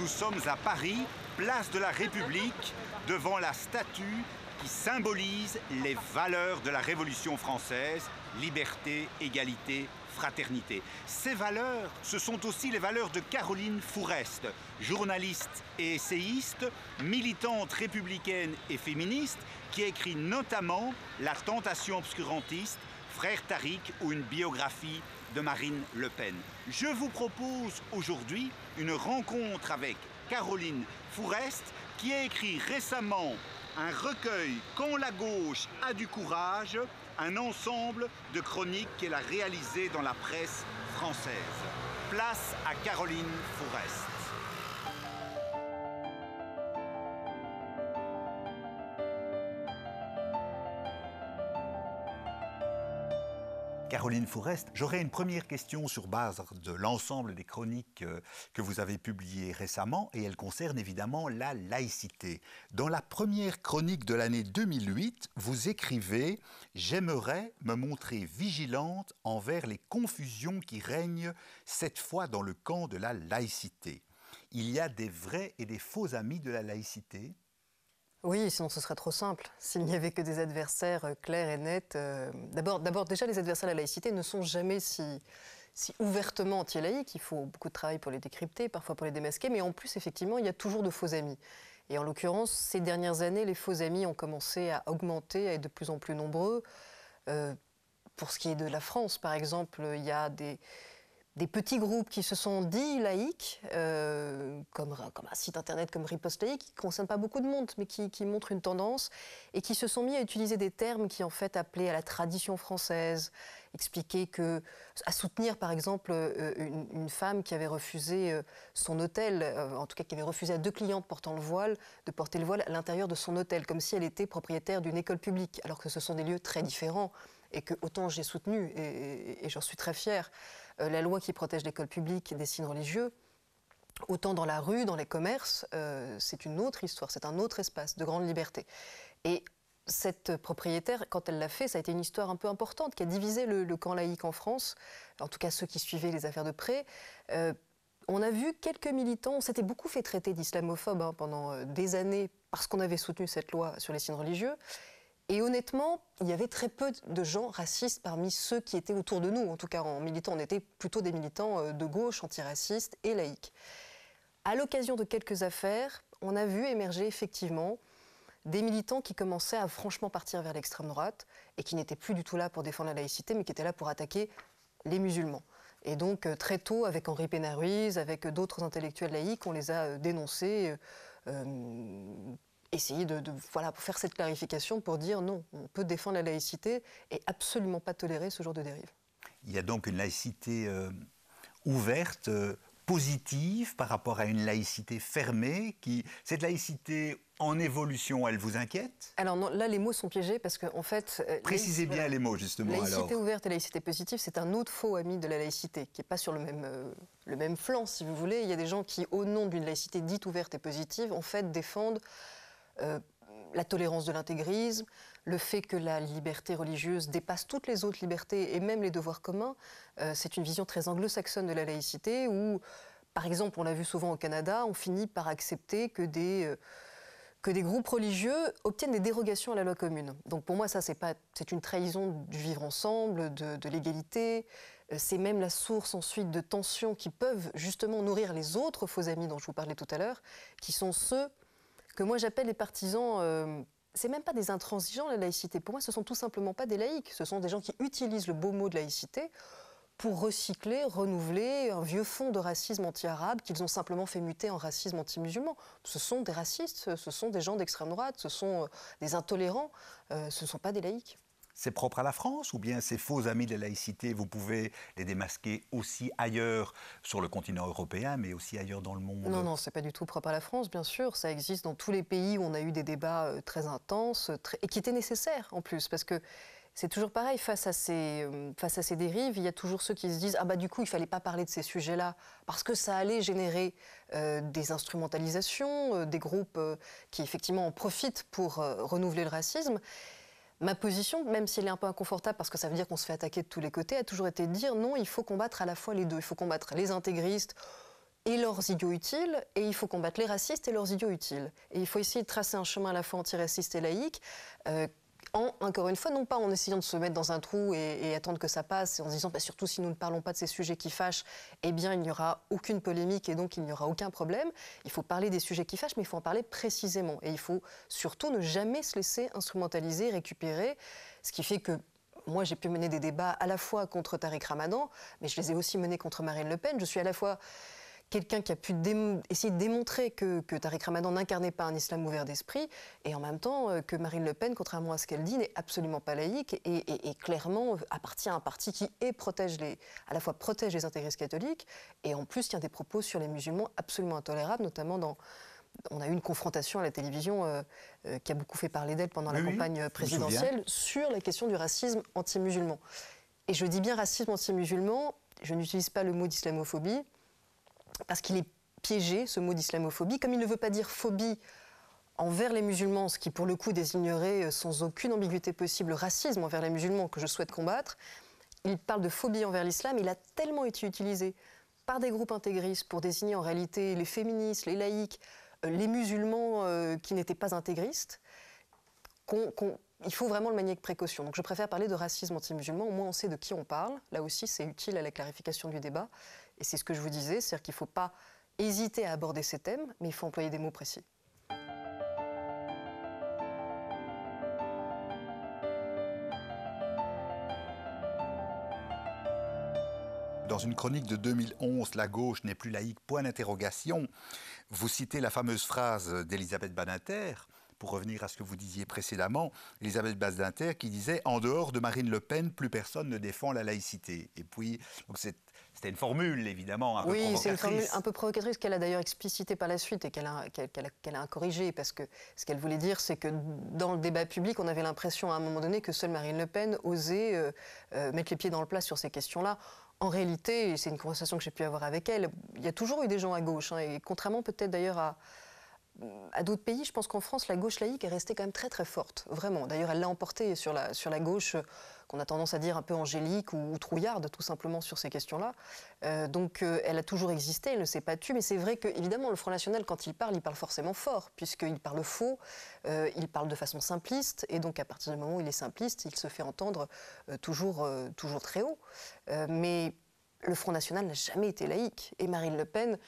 Nous sommes à Paris, place de la République, devant la statue qui symbolise les valeurs de la Révolution française, liberté, égalité, fraternité. Ces valeurs, ce sont aussi les valeurs de Caroline Fourest, journaliste et essayiste, militante républicaine et féministe, qui écrit notamment La tentation obscurantiste, Frère Tariq ou une biographie de Marine Le Pen. Je vous propose aujourd'hui une rencontre avec Caroline Fourest qui a écrit récemment un recueil Quand la gauche a du courage, un ensemble de chroniques qu'elle a réalisées dans la presse française. Place à Caroline Fourest. Caroline Fourest, j'aurais une première question sur base de l'ensemble des chroniques euh, que vous avez publiées récemment et elle concerne évidemment la laïcité. Dans la première chronique de l'année 2008, vous écrivez ⁇ J'aimerais me montrer vigilante envers les confusions qui règnent cette fois dans le camp de la laïcité. Il y a des vrais et des faux amis de la laïcité ?⁇ oui, sinon ce serait trop simple. S'il n'y avait que des adversaires euh, clairs et nets. Euh, d'abord, déjà, les adversaires de la laïcité ne sont jamais si, si ouvertement anti-laïques. Il faut beaucoup de travail pour les décrypter, parfois pour les démasquer. Mais en plus, effectivement, il y a toujours de faux amis. Et en l'occurrence, ces dernières années, les faux amis ont commencé à augmenter, à être de plus en plus nombreux. Euh, pour ce qui est de la France, par exemple, il y a des des petits groupes qui se sont dits laïcs, euh, comme, un site internet comme Riposte laïque, qui ne concerne pas beaucoup de monde, mais qui, qui montre une tendance, et qui se sont mis à utiliser des termes qui en fait appelaient à la tradition française, expliquer que, à soutenir par exemple euh, une, femme qui avait refusé euh, son hôtel, en tout cas qui avait refusé à deux clientes portant le voile, de porter le voile à l'intérieur de son hôtel, comme si elle était propriétaire d'une école publique, alors que ce sont des lieux très différents et que autant j'ai soutenu, et, j'en suis très fière, la loi qui protège l'école publique des signes religieux, autant dans la rue, dans les commerces, euh, c'est une autre histoire, c'est un autre espace de grande liberté. Et cette propriétaire, quand elle l'a fait, ça a été une histoire un peu importante qui a divisé le, camp laïque en France, en tout cas ceux qui suivaient les affaires de près. Euh, on a vu quelques militants, on s'était beaucoup fait traiter d'islamophobes hein, pendant des années parce qu'on avait soutenu cette loi sur les signes religieux. Et honnêtement, il y avait très peu de gens racistes parmi ceux qui étaient autour de nous. En tout cas, en militants, on était plutôt des militants euh, de gauche, antiracistes et laïcs. À l'occasion de quelques affaires, on a vu émerger effectivement des militants qui commençaient à franchement partir vers l'extrême droite et qui n'étaient plus du tout là pour défendre la laïcité, mais qui étaient là pour attaquer les musulmans. Et donc, euh, très tôt, avec Henri Pénaruiz, avec d'autres intellectuels laïcs, on les a euh, dénoncés essayer de, voilà, faire cette clarification pour dire non, on peut défendre la laïcité et absolument pas tolérer ce genre de dérive. Il y a donc une laïcité euh, ouverte, euh, positive par rapport à une laïcité fermée. Qui... Cette laïcité en évolution, elle vous inquiète? Alors non, là, les mots sont piégés parce qu'en en fait... Euh, Précisez bien les mots, justement. Laïcité ouverte et laïcité positive, c'est un autre faux ami de la laïcité, qui n'est pas sur le même, le même flanc, si vous voulez. Il y a des gens qui, au nom d'une laïcité dite ouverte et positive, en fait, défendent euh, la tolérance de l'intégrisme, le fait que la liberté religieuse dépasse toutes les autres libertés et même les devoirs communs. Euh, c'est une vision très anglo-saxonne de la laïcité où, par exemple, on l'a vu souvent au Canada, on finit par accepter que des, euh, que des groupes religieux obtiennent des dérogations à la loi commune. Donc pour moi, ça, c'est, pas, c'est une trahison du vivre ensemble, de, de l'égalité. C'est même la source ensuite de tensions qui peuvent justement nourrir les autres faux amis dont je vous parlais tout à l'heure, qui sont ceux que moi j'appelle les partisans. Euh, c'est même pas des intransigeants la laïcité. Pour moi, ce sont tout simplement pas des laïcs. Ce sont des gens qui utilisent le beau mot de laïcité pour recycler, renouveler un vieux fond de racisme anti-arabe qu'ils ont simplement fait muter en racisme anti-musulman. Ce sont des racistes, ce sont des gens d'extrême droite, ce sont euh, des intolérants, euh, ce ne sont pas des laïcs c'est propre à la France ou bien ces faux amis de la laïcité, vous pouvez les démasquer aussi ailleurs sur le continent européen, mais aussi ailleurs dans le monde Non, non, c'est pas du tout propre à la France, bien sûr. Ça existe dans tous les pays où on a eu des débats euh, très intenses et qui étaient nécessaires en plus, parce que c'est toujours pareil, face à, ces, euh, face à ces dérives, il y a toujours ceux qui se disent Ah bah du coup, il fallait pas parler de ces sujets-là, parce que ça allait générer euh, des instrumentalisations, des groupes qui effectivement en profitent pour renouveler le racisme. Ma position, même si elle est un peu inconfortable parce que ça veut dire qu'on se fait attaquer de tous les côtés, a toujours été de dire non, il faut combattre à la fois les deux. Il faut combattre les intégristes et leurs idiots utiles, et il faut combattre les racistes et leurs idiots utiles. Et il faut essayer de tracer un chemin à la fois antiraciste et laïque, euh, en, encore une fois, non pas en essayant de se mettre dans un trou et, attendre que ça passe, et en se disant, bah, surtout si nous ne parlons pas de ces sujets qui fâchent, eh bien, il n'y aura aucune polémique et donc il n'y aura aucun problème. Il faut parler des sujets qui fâchent, mais il faut en parler précisément. Et il faut surtout ne jamais se laisser instrumentaliser, récupérer, ce qui fait que moi, j'ai pu mener des débats à la fois contre Tariq Ramadan, mais je les ai aussi menés contre Marine Le Pen. Je suis à la fois quelqu'un qui a pu essayer de démontrer que, Tariq Ramadan n'incarnait pas un islam ouvert d'esprit, et en même temps euh, que Marine Le Pen, contrairement à ce qu'elle dit, n'est absolument pas laïque et, clairement appartient à un parti qui protège les, à la fois protège les intégristes catholiques, et en plus tient des propos sur les musulmans absolument intolérables, notamment dans... On a eu une confrontation à la télévision euh, euh, qui a beaucoup fait parler d'elle pendant la campagne présidentielle sur la question du racisme anti-musulman. Et je dis bien racisme anti-musulman, je n'utilise pas le mot d'islamophobie, parce qu'il est piégé, ce mot d'islamophobie, comme il ne veut pas dire phobie envers les musulmans, ce qui pour le coup désignerait euh, sans aucune ambiguïté possible le racisme envers les musulmans que je souhaite combattre, il parle de phobie envers l'islam, il a tellement été utilisé par des groupes intégristes pour désigner en réalité les féministes, les laïcs, euh, les musulmans euh, qui n'étaient pas intégristes, qu'il faut vraiment le manier avec précaution. Donc je préfère parler de racisme anti-musulman, au moins on sait de qui on parle. Là aussi, c'est utile à la clarification du débat. Et c'est ce que je vous disais, c'est-à-dire qu'il ne faut pas hésiter à aborder ces thèmes, mais il faut employer des mots précis. Dans une chronique de 2011, La gauche n'est plus laïque, point d'interrogation, vous citez la fameuse phrase d'Elisabeth Badinter, pour revenir à ce que vous disiez précédemment, Elisabeth Badinter qui disait En dehors de Marine Le Pen, plus personne ne défend la laïcité. Et puis, donc c'était une formule, évidemment, un oui, peu provocatrice. Oui, c'est une formule un peu provocatrice qu'elle a d'ailleurs explicité par la suite et qu'elle a, qu'elle, a, corrigé, parce que ce qu'elle voulait dire, c'est que dans le débat public, on avait l'impression à un moment donné que seule Marine Le Pen osait euh, euh, mettre les pieds dans le plat sur ces questions-là. En réalité, c'est une conversation que j'ai pu avoir avec elle, il y a toujours eu des gens à gauche, hein, et contrairement peut-être d'ailleurs à, à d'autres pays, je pense qu'en France, la gauche laïque est restée quand même très très forte, vraiment. D'ailleurs, elle l'a emportée sur la, sur la gauche qu'on a tendance à dire un peu angélique ou, trouillarde, tout simplement, sur ces questions-là. Euh, donc, euh, elle a toujours existé, elle ne s'est pas tue, mais c'est vrai que, évidemment, le Front National, quand il parle, il parle forcément fort, puisqu'il parle faux, euh, il parle de façon simpliste, et donc, à partir du moment où il est simpliste, il se fait entendre toujours, toujours très haut. mais le Front National n'a jamais été laïque, et Marine Le Pen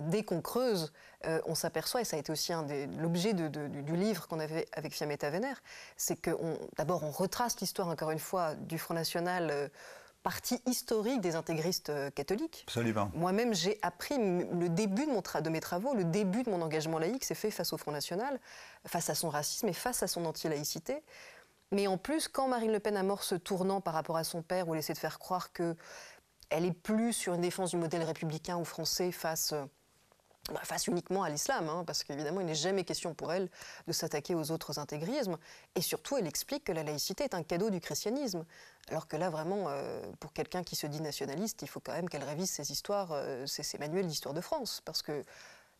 dès qu'on creuse, euh, on s'aperçoit, et ça a été aussi l'objet du livre qu'on avait avec Fiametta Vénère, c'est que d'abord on retrace l'histoire, encore une fois, du Front National. Euh, partie historique des intégristes euh, catholiques. Absolument. Moi-même, j'ai appris le début de, mon de mes travaux, le début de mon engagement laïque, c'est fait face au Front National, face à son racisme et face à son anti-laïcité. Mais en plus, quand Marine Le Pen amorce ce tournant par rapport à son père, où elle essaie de faire croire que elle est plus sur une défense du modèle républicain ou français face bah, face uniquement à l'islam, hein, parce qu'évidemment, il n'est jamais question pour elle de s'attaquer aux autres intégrismes. Et surtout, elle explique que la laïcité est un cadeau du christianisme. Alors que là, vraiment, euh, pour quelqu'un qui se dit nationaliste, il faut quand même qu'elle révise ses histoires, euh, ses, manuels d'histoire de France. Parce que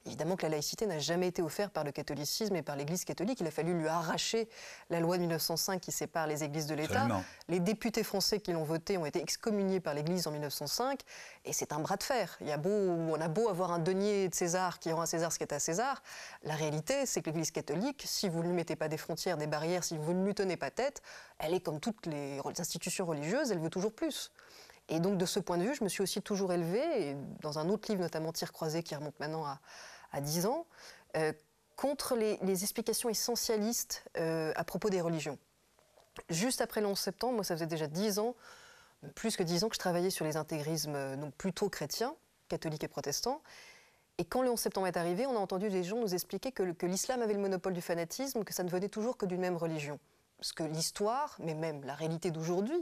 Évidemment que la laïcité n'a jamais été offerte par le catholicisme et par l'Église catholique. Il a fallu lui arracher la loi de 1905 qui sépare les églises de l'État. Les députés français qui l'ont voté ont été excommuniés par l'Église en 1905. Et c'est un bras de fer. Il y a beau, on a beau avoir un denier de César qui rend à César ce qui est à César. La réalité, c'est que l'Église catholique, si vous ne lui mettez pas des frontières, des barrières, si vous ne lui tenez pas tête, elle est comme toutes les institutions religieuses, elle veut toujours plus. Et donc, de ce point de vue, je me suis aussi toujours élevée, dans un autre livre, notamment Tir croisé, qui remonte maintenant à, à 10 ans, euh, contre les, explications essentialistes euh, à propos des religions. Juste après le 11 septembre, moi ça faisait déjà 10 ans, plus que 10 ans que je travaillais sur les intégrismes euh, donc plutôt chrétiens, catholiques et protestants. Et quand le 11 septembre est arrivé, on a entendu des gens nous expliquer que, l'islam avait le monopole du fanatisme, que ça ne venait toujours que d'une même religion. Parce que l'histoire, mais même la réalité d'aujourd'hui,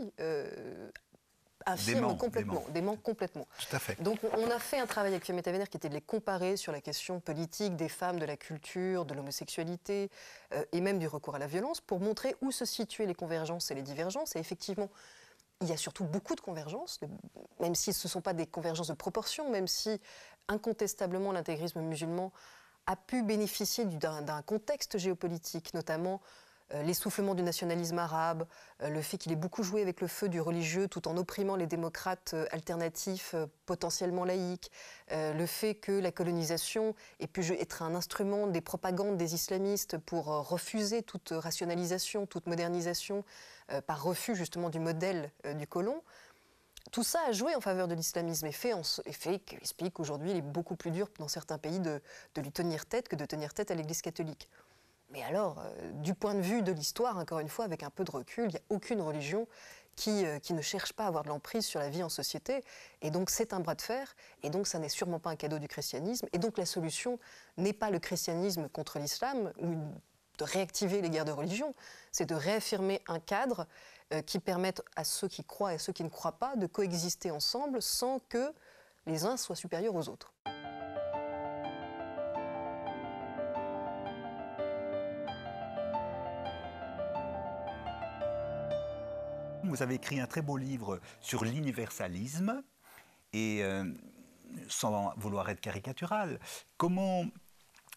affirme complètement, dément. complètement. Tout à fait. Donc on a fait un travail avec Fiametta Vénère qui était de les comparer sur la question politique des femmes, de la culture, de l'homosexualité euh, et même du recours à la violence pour montrer où se situaient les convergences et les divergences. Et effectivement, il y a surtout beaucoup de convergences, même si ce ne sont pas des convergences de proportion, même si incontestablement l'intégrisme musulman a pu bénéficier d'un contexte géopolitique, notamment l'essoufflement du nationalisme arabe, euh, le fait qu'il ait beaucoup joué avec le feu du religieux tout en opprimant les démocrates euh, alternatifs potentiellement laïques, le fait que la colonisation ait pu être un instrument des propagandes des islamistes pour refuser toute rationalisation, toute modernisation, par refus justement du modèle du colon. Tout ça a joué en faveur de l'islamisme et fait, et fait explique qu'aujourd'hui il est beaucoup plus dur dans certains pays de lui tenir tête que de tenir tête à l'Église catholique. Mais alors, euh, du point de vue de l'histoire, encore une fois, avec un peu de recul, il n'y a aucune religion qui, euh, qui, ne cherche pas à avoir de l'emprise sur la vie en société. Et donc, c'est un bras de fer. Et donc, ça n'est sûrement pas un cadeau du christianisme. Et donc, la solution n'est pas le christianisme contre l'islam ou de réactiver les guerres de religion. C'est de réaffirmer un cadre euh, qui permette à ceux qui croient et à ceux qui ne croient pas de coexister ensemble sans que les uns soient supérieurs aux autres. Vous avez écrit un très beau livre sur l'universalisme et euh, sans vouloir être caricatural, comment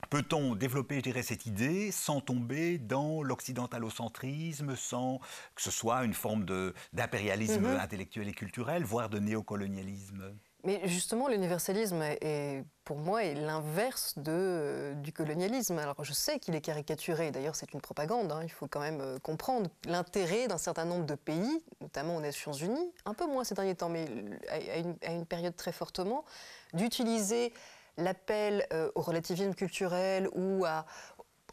Peut-on développer, je dirais, cette idée sans tomber dans l'occidentalocentrisme, sans que ce soit une forme d'impérialisme mhm. intellectuel et culturel, voire de néocolonialisme? Mais justement, l'universalisme est, pour moi, est l'inverse euh, du colonialisme. Alors, je sais qu'il est caricaturé. D'ailleurs, c'est une propagande. Hein. il faut quand même euh, comprendre l'intérêt d'un certain nombre de pays, notamment aux Nations Unies, un peu moins ces derniers temps, mais à une, période très fortement, d'utiliser l'appel euh, au relativisme culturel ou à,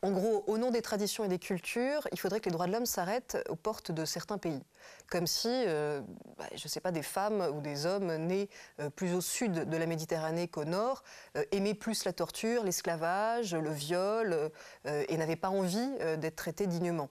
en gros, au nom des traditions et des cultures, il faudrait que les droits de l'homme s'arrêtent aux portes de certains pays. Comme si, euh, bah, je ne sais pas, des femmes ou des hommes nés euh, plus au sud de la Méditerranée qu'au nord euh, aimaient plus la torture, l'esclavage, le viol et n'avaient pas envie d'être traités dignement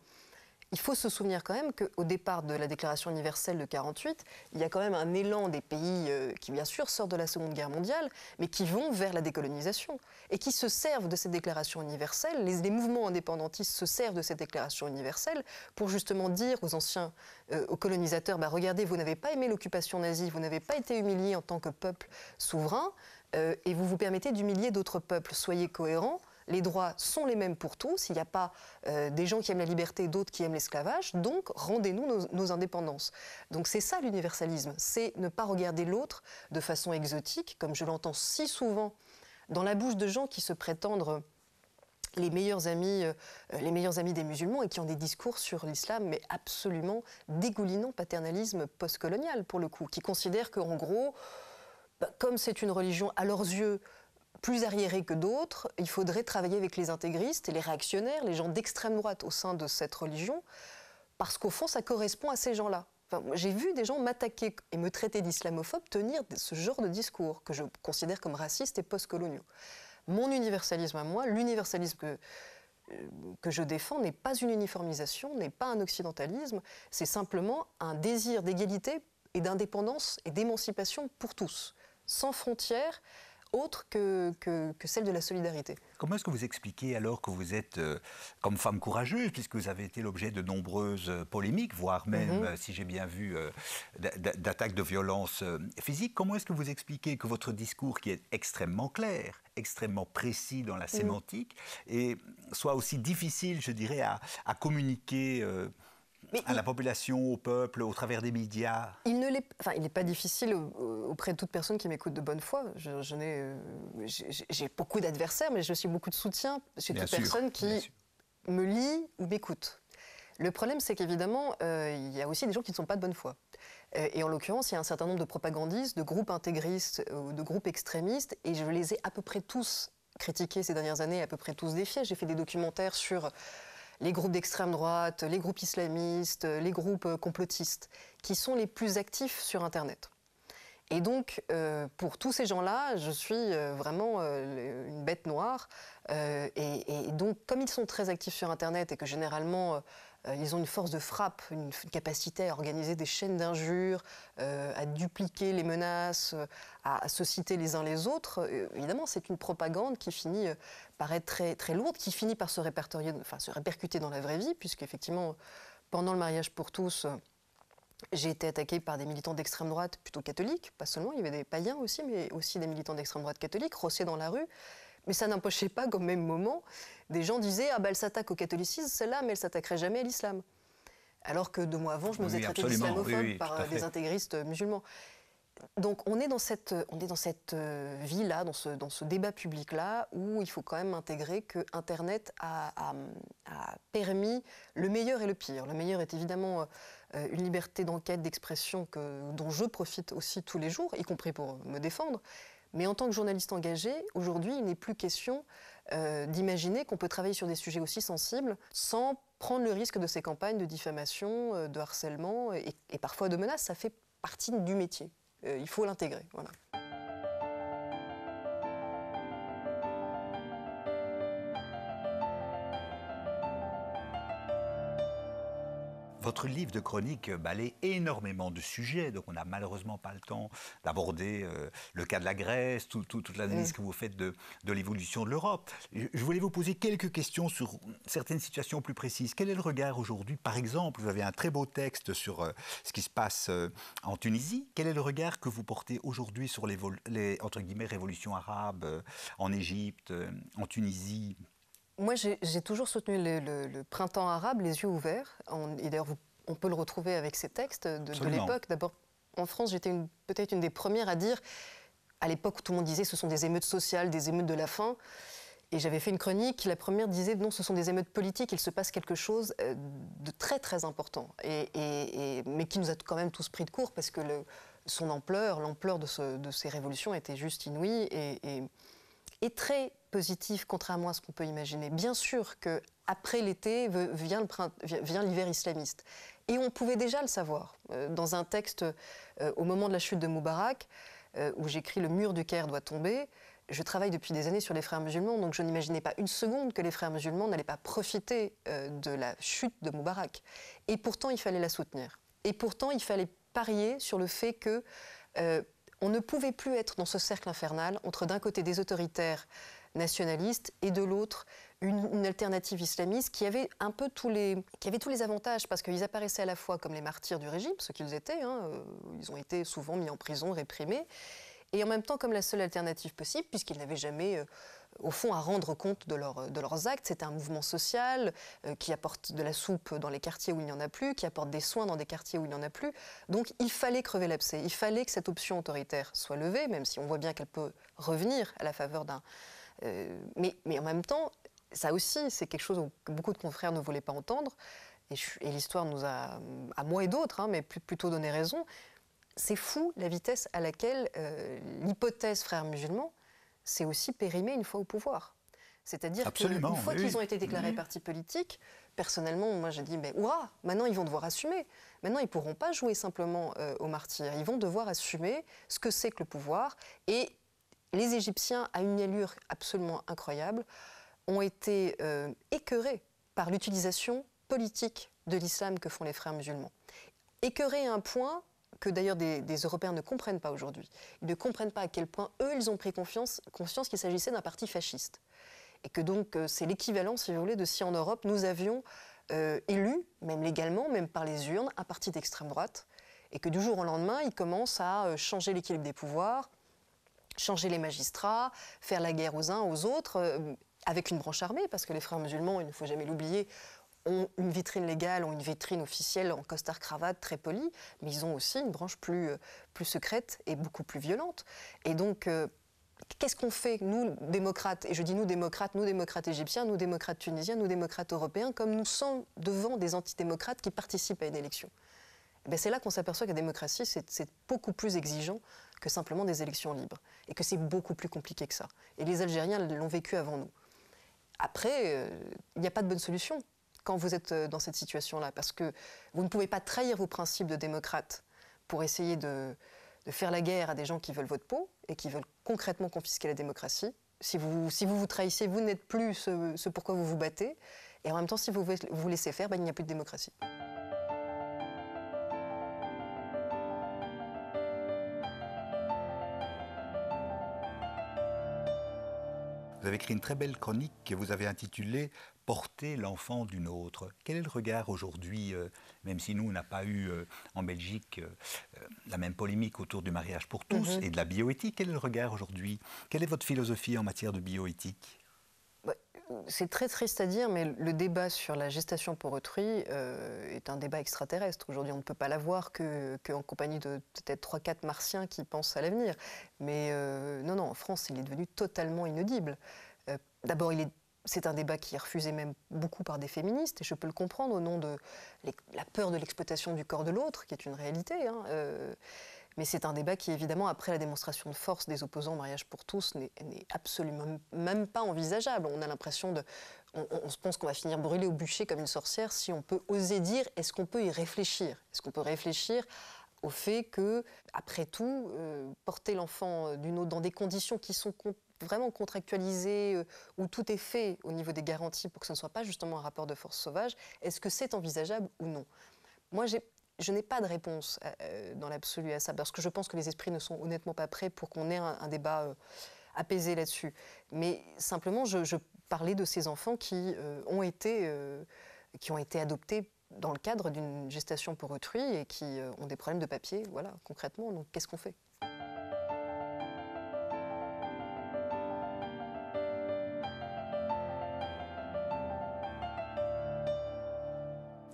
il faut se souvenir quand même qu'au départ de la Déclaration universelle de 48, il y a quand même un élan des pays euh, qui, bien sûr, sortent de la Seconde Guerre mondiale, mais qui vont vers la décolonisation et qui se servent de cette Déclaration universelle. Les, mouvements indépendantistes se servent de cette Déclaration universelle pour justement dire aux anciens, euh, aux colonisateurs, bah, regardez, vous n'avez pas aimé l'occupation nazie, vous n'avez pas été humiliés en tant que peuple souverain, euh, et vous vous permettez d'humilier d'autres peuples. Soyez cohérents les droits sont les mêmes pour tous, il n'y a pas euh, des gens qui aiment la liberté, d'autres qui aiment l'esclavage, donc rendez-nous nos, indépendances. Donc c'est ça l'universalisme, c'est ne pas regarder l'autre de façon exotique, comme je l'entends si souvent dans la bouche de gens qui se prétendent les meilleurs amis, euh, les meilleurs amis des musulmans et qui ont des discours sur l'islam, mais absolument dégoulinant paternalisme postcolonial pour le coup, qui considèrent qu'en gros, bah, comme c'est une religion à leurs yeux plus arriérés que d'autres, il faudrait travailler avec les intégristes et les réactionnaires, les gens d'extrême droite au sein de cette religion, parce qu'au fond, ça correspond à ces gens-là. J'ai vu des gens m'attaquer et me traiter d'islamophobe tenir ce genre de discours que je considère comme raciste et post-coloniaux. Mon universalisme à moi, l'universalisme que, euh, que je défends n'est pas une uniformisation, n'est pas un occidentalisme, c'est simplement un désir d'égalité et d'indépendance et d'émancipation pour tous, sans frontières, autre que, que, celle de la solidarité. Comment est-ce que vous expliquez alors que vous êtes, euh, comme femme courageuse, puisque vous avez été l'objet de nombreuses euh, polémiques, voire même, mhm. euh, si j'ai bien vu, d'attaques de violence physique, comment est-ce que vous expliquez que votre discours, qui est extrêmement clair, extrêmement précis dans la mhm. sémantique, et soit aussi difficile, je dirais, à, à communiquer à la population, au peuple, au travers des médias Il ne l'est, enfin, il n'est pas difficile auprès de toute personne qui m'écoute de bonne foi. Je, n'ai, euh, j'ai, beaucoup d'adversaires, mais j'ai aussi beaucoup de soutien chez toute personne qui me lit ou m'écoute. Le problème, c'est qu'évidemment, euh, il y a aussi des gens qui ne sont pas de bonne foi. Euh, et en l'occurrence, il y a un certain nombre de propagandistes, de groupes intégristes, de groupes extrémistes, et je les ai à peu près tous critiqués ces dernières années, à peu près tous défiés. J'ai fait des documentaires sur les groupes d'extrême droite, les groupes islamistes, les groupes euh, complotistes, qui sont les plus actifs sur Internet. Et donc, euh, pour tous ces gens-là, je suis euh, vraiment une bête noire. et, donc, comme ils sont très actifs sur Internet et que généralement, ils ont une force de frappe, une, capacité à organiser des chaînes d'injures, euh, à dupliquer les menaces, euh, à, se citer les uns les autres. évidemment, c'est une propagande qui finit par être très, très lourde, qui finit par se, répercuter dans la vraie vie, puisque effectivement, pendant le mariage pour tous, j'ai été attaquée par des militants d'extrême droite plutôt catholiques, pas seulement, il y avait des païens aussi, mais aussi des militants d'extrême droite catholiques, rossés dans la rue, Mais ça n'empêchait pas qu'au même moment, des gens disaient Ah ben elle s'attaque au catholicisme, celle-là, mais elle s'attaquerait jamais à l'islam. Alors que deux mois avant, je me ai traité d'islamophobe par des intégristes musulmans. Donc on est dans cette, on est dans cette euh, vie-là, dans ce, dans ce débat public-là, où il faut quand même intégrer que Internet a, permis le meilleur et le pire. Le meilleur est évidemment euh, une liberté d'enquête, d'expression dont je profite aussi tous les jours, y compris pour me défendre. Mais en tant que journaliste engagé, aujourd'hui, il n'est plus question euh, d'imaginer qu'on peut travailler sur des sujets aussi sensibles sans prendre le risque de ces campagnes de diffamation, de harcèlement et, et parfois de menaces. Ça fait partie du métier. Euh, il faut l'intégrer. Voilà. Votre livre de chronique balaye énormément de sujets, donc on n'a malheureusement pas le temps d'aborder euh, le cas de la Grèce, toute l'analyse que vous faites de, l'évolution de l'Europe. Je, voulais vous poser quelques questions sur certaines situations plus précises. Quel est le regard aujourd'hui Par exemple, vous avez un très beau texte sur euh, ce qui se passe euh, en Tunisie. Quel est le regard que vous portez aujourd'hui sur les, les, entre guillemets, révolutions arabes en Égypte, en Tunisie? Moi, j'ai toujours soutenu le, printemps arabe, les yeux ouverts. et d'ailleurs, on peut le retrouver avec ces textes de, l'époque. D'abord, en France, j'étais peut-être une des premières à dire, à l'époque où tout le monde disait ce sont des émeutes sociales, des émeutes de la faim. Et j'avais fait une chronique, la première disait non, ce sont des émeutes politiques, il se passe quelque chose euh, de très très important, et, mais qui nous a quand même tous pris de court parce que son ampleur, l'ampleur de, ces révolutions était juste inouïe et, et très contrairement à ce qu'on peut imaginer. Bien sûr que après l'été vient l'hiver islamiste. Et on pouvait déjà le savoir. Euh, dans un texte euh, au moment de la chute de Moubarak, euh, où j'écris Le mur du Caire doit tomber, je travaille depuis des années sur les frères musulmans, donc je n'imaginais pas une seconde que les frères musulmans n'allaient pas profiter de la chute de Moubarak. Et pourtant, il fallait la soutenir. Et pourtant, il fallait parier sur le fait que on ne pouvait plus être dans ce cercle infernal entre d'un côté des autoritaires nationalistes et de l'autre une, alternative islamiste qui avait un peu tous les, qui avait tous les avantages parce qu'ils apparaissaient à la fois comme les martyrs du régime, ce qu'ils étaient, hein, euh, ils ont été souvent mis en prison, réprimés, et en même temps comme la seule alternative possible puisqu'ils n'avaient jamais euh, au fond, à rendre compte de, de leurs actes. C'est un mouvement social euh, qui apporte de la soupe dans les quartiers où il n'y en a plus, qui apporte des soins dans des quartiers où il n'y en a plus. Donc il fallait crever l'abcès, il fallait que cette option autoritaire soit levée, même si on voit bien qu'elle peut revenir à la faveur d'un... Euh, mais, mais, en même temps, ça aussi, c'est quelque chose que beaucoup de confrères ne voulaient pas entendre. Et, l'histoire nous a, à moi et d'autres, hein, mais plutôt donné raison. C'est fou la vitesse à laquelle euh, l'hypothèse frère musulman c'est aussi périmé une fois au pouvoir. C'est-à-dire qu'une fois qu'ils ont été déclarés partis politiques, personnellement, moi j'ai dit, mais hurrah, maintenant ils vont devoir assumer. Maintenant, ils ne pourront pas jouer simplement euh, au martyr. Ils vont devoir assumer ce que c'est que le pouvoir. Et les Égyptiens, à une allure absolument incroyable, ont été euh, écœurés par l'utilisation politique de l'islam que font les frères musulmans. Écœurés à un point que d'ailleurs des, Européens ne comprennent pas aujourd'hui. Ils ne comprennent pas à quel point eux, ils ont pris confiance, conscience qu'il s'agissait d'un parti fasciste. Et que donc euh, c'est l'équivalent, si vous voulez, de si en Europe nous avions euh, élu, même légalement, même par les urnes, un parti d'extrême droite. Et que du jour au lendemain, ils commencent à euh, changer l'équilibre des pouvoirs, changer les magistrats, faire la guerre aux uns aux autres, avec une branche armée, parce que les frères musulmans, il ne faut jamais l'oublier, ont une vitrine légale, ont une vitrine officielle en costard-cravate très polie, mais ils ont aussi une branche plus, euh, plus secrète et beaucoup plus violente. Et donc, euh, qu'est-ce qu'on fait, nous, démocrates, et je dis nous, démocrates, nous, démocrates égyptiens, nous, démocrates tunisiens, nous, démocrates européens, comme nous sommes devant des antidémocrates qui participent à une élection eh c'est là qu'on s'aperçoit que la démocratie, c'est beaucoup plus exigeant que simplement des élections libres, et que c'est beaucoup plus compliqué que ça. Et les Algériens l'ont vécu avant nous. Après, euh, il n'y a pas de bonne solution quand vous êtes euh, dans cette situation-là, parce que vous ne pouvez pas trahir vos principes de démocrate pour essayer de, faire la guerre à des gens qui veulent votre peau et qui veulent concrètement confisquer la démocratie. Si vous si vous, vous trahissez, vous n'êtes plus ce, ce, pourquoi vous vous battez, et en même temps, si vous vous laissez faire, ben, il n'y a plus de démocratie. Vous avez écrit une très belle chronique que vous avez intitulée porter l'enfant d'une autre. Quel est le regard aujourd'hui, euh, même si nous, on n'a pas eu euh, en Belgique euh, la même polémique autour du mariage pour tous mhm. et de la bioéthique, quel est le regard aujourd'hui? Quelle est votre philosophie en matière de bioéthique? C'est très triste à dire, mais le débat sur la gestation pour autrui est un débat extraterrestre. Aujourd'hui, on ne peut pas l'avoir qu'en compagnie de peut-être 3-4 martiens qui pensent à l'avenir. Mais non, non, en France, il est devenu totalement inaudible. D'abord, il est c'est un débat qui est refusé même beaucoup par des féministes, et je peux le comprendre au nom de la peur de l'exploitation du corps de l'autre, qui est une réalité. Hein, euh, mais c'est un débat qui, évidemment, après la démonstration de force des opposants au mariage pour tous, n'est absolument même pas envisageable. On a l'impression de. On, se pense qu'on va finir brûlé au bûcher comme une sorcière si on peut oser dire est-ce qu'on peut y réfléchir? Est-ce qu'on peut réfléchir au fait que, après tout, euh, porter l'enfant d'une autre dans des conditions qui sont vraiment contractualisé, euh, où tout est fait au niveau des garanties pour que ce ne soit pas justement un rapport de force sauvage, est-ce que c'est envisageable ou non? Moi, je n'ai pas de réponse euh, euh, dans l'absolu à ça, parce que je pense que les esprits ne sont honnêtement pas prêts pour qu'on ait un, débat apaisé là-dessus. Mais simplement, je, parlais de ces enfants qui, ont été, qui ont été adoptés dans le cadre d'une gestation pour autrui et qui ont des problèmes de papier, voilà, concrètement. Donc, qu'est-ce qu'on fait?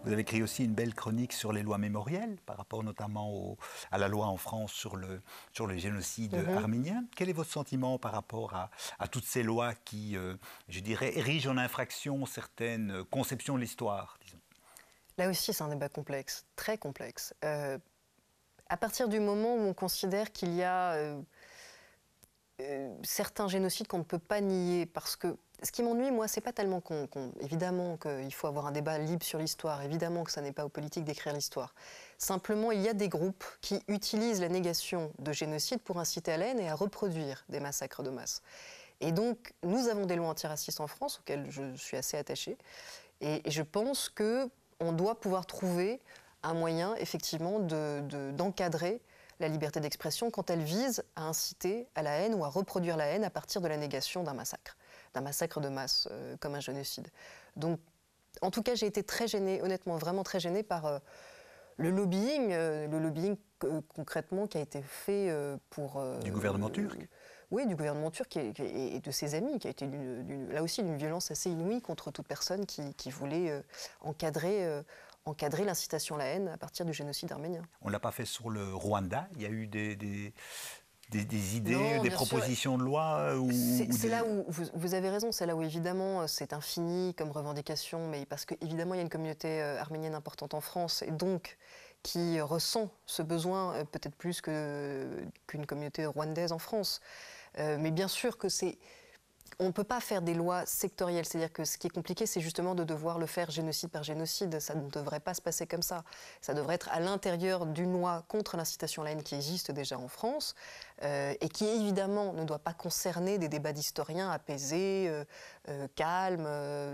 Vous avez écrit aussi une belle chronique sur les lois mémorielles, par rapport notamment à la loi en France sur le, sur le génocide mhm. arménien. Quel est votre sentiment par rapport à, toutes ces lois qui, euh, je dirais, érigent en infraction certaines conceptions de l'histoire Là aussi, c'est un débat complexe, très complexe. Euh, à partir du moment où on considère qu'il y a euh, certains génocides qu'on ne peut pas nier parce que ce qui m'ennuie, moi, c'est pas tellement qu'on. évidemment qu'il faut avoir un débat libre sur l'histoire, évidemment que ça n'est pas aux politiques d'écrire l'histoire. Simplement, il y a des groupes qui utilisent la négation de génocide pour inciter à la haine et à reproduire des massacres de masse. Et donc, nous avons des lois antiracistes en France, auxquelles je suis assez attachée. Et, je pense qu'on doit pouvoir trouver un moyen, effectivement, d'encadrer de, la liberté d'expression quand elle vise à inciter à la haine ou à reproduire la haine à partir de la négation d'un massacre d'un massacre de masse euh, comme un génocide. Donc, en tout cas, j'ai été très gênée, honnêtement, vraiment très gênée par euh, le lobbying, euh, le lobbying concrètement qui a été fait pour... du gouvernement turc oui, du gouvernement turc et, de ses amis, qui a été là aussi d'une violence assez inouïe contre toute personne qui, voulait encadrer, encadrer l'incitation à la haine à partir du génocide arménien. On ne l'a pas fait sur le Rwanda. Il y a eu des, des, idées, des propositions de loi euh, C'est là où vous, avez raison, c'est là où évidemment c'est infini comme revendication, mais parce qu'évidemment il y a une communauté euh, arménienne importante en France et donc qui ressent ce besoin euh, peut-être plus qu'une communauté rwandaise en France. mais bien sûr que c'est on ne peut pas faire des lois sectorielles. C'est-à-dire que ce qui est compliqué, c'est justement de devoir le faire génocide par génocide. Ça ne devrait pas se passer comme ça. Ça devrait être à l'intérieur d'une loi contre l'incitation à la haine qui existe déjà en France euh, et qui évidemment ne doit pas concerner des débats d'historiens apaisés, euh, euh, calmes,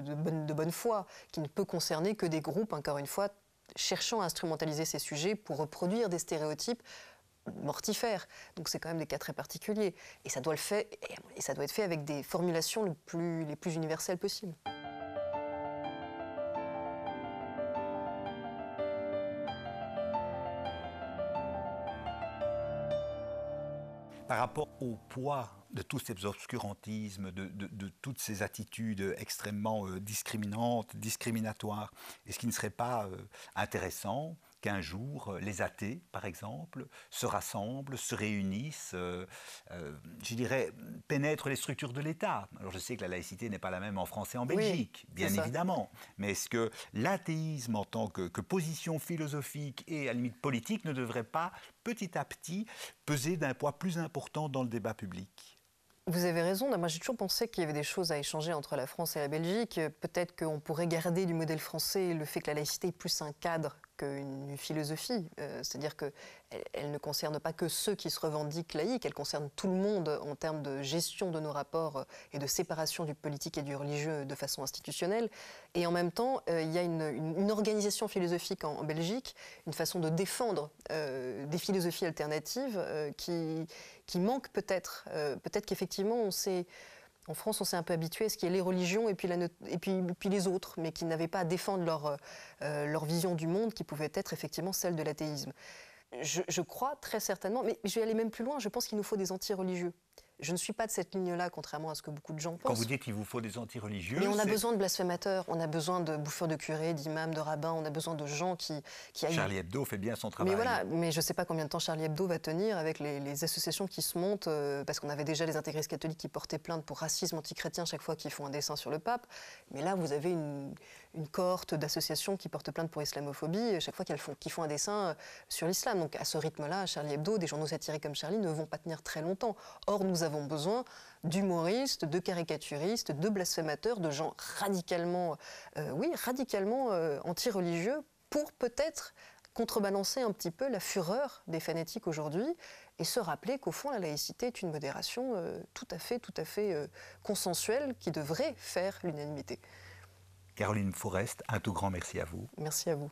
de bonne, de bonne foi, qui ne peut concerner que des groupes, encore une fois, cherchant à instrumentaliser ces sujets pour reproduire des stéréotypes mortifère. Donc c'est quand même des cas très particuliers. Et ça doit, le et ça doit être fait avec des formulations les plus, les plus universelles possibles. Par rapport au poids de tous ces obscurantismes, de, de, toutes ces attitudes extrêmement euh, discriminantes, discriminatoires, est-ce qu'il ne serait pas euh, intéressant qu'un jour, euh, les athées, par exemple, se rassemblent, se réunissent, euh, euh, je dirais, pénètrent les structures de l'État. Alors je sais que la laïcité n'est pas la même en France et en Belgique, bien évidemment, mais est-ce que l'athéisme en tant que, que, position philosophique et à la limite politique ne devrait pas petit à petit peser d'un poids plus important dans le débat public? Vous avez raison. Moi, j'ai toujours pensé qu'il y avait des choses à échanger entre la France et la Belgique. Peut-être qu'on pourrait garder du modèle français le fait que la laïcité est plus un cadre qu'une philosophie. Euh, c'est-à-dire qu'elle elle ne concerne pas que ceux qui se revendiquent laïcs, elle concerne tout le monde en termes de gestion de nos rapports euh, et de séparation du politique et du religieux de façon institutionnelle. Et en même temps, euh, il y a une, organisation philosophique en, Belgique, une façon de défendre des philosophies alternatives qui, qui manque peut-être. peut-être qu'effectivement, on s'est En France, on s'est un peu habitué à ce qu'il y ait les religions et puis, les autres, mais qui n'avaient pas à défendre leur, euh, leur vision du monde, qui pouvait être effectivement celle de l'athéisme. Je, je, crois très certainement, mais je vais aller même plus loin, je pense qu'il nous faut des anti-religieux. Je ne suis pas de cette ligne-là, contrairement à ce que beaucoup de gens pensent. Quand vous dites qu'il vous faut des anti-religieux... Mais on a besoin de blasphémateurs, on a besoin de bouffeurs de curés, d'imams, de rabbins, on a besoin de gens qui... qui Charlie Hebdo fait bien son travail. Mais voilà, mais je ne sais pas combien de temps Charlie Hebdo va tenir avec les, associations qui se montent, euh, parce qu'on avait déjà les intégristes catholiques qui portaient plainte pour racisme antichrétien chaque fois qu'ils font un dessin sur le pape. Mais là, vous avez une, une cohorte d'associations qui portent plainte pour islamophobie chaque fois qu'elles font, font un dessin euh, sur l'islam. Donc à ce rythme-là, Charlie Hebdo, des journaux satiriques comme Charlie ne vont pas tenir très longtemps. Or, nous avons besoin d'humoristes, de caricaturistes, de blasphémateurs, de gens radicalement, euh, oui, radicalement euh, anti-religieux pour peut-être contrebalancer un petit peu la fureur des fanatiques aujourd'hui et se rappeler qu'au fond la laïcité est une modération euh, tout à fait, tout à fait consensuelle qui devrait faire l'unanimité. Caroline Forest, un tout grand merci à vous. Merci à vous.